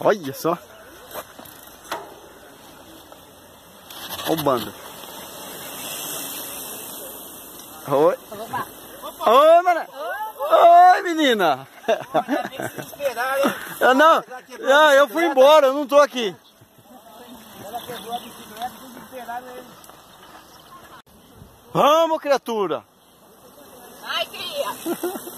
Olha só. Olha o bando. Oi. Oi, mana. Oi, menina. Eu não, não, eu fui embora, eu não tô aqui. Ela pegou a bicicleta, desesperaram ele. Vamos, criatura. Ai, cria!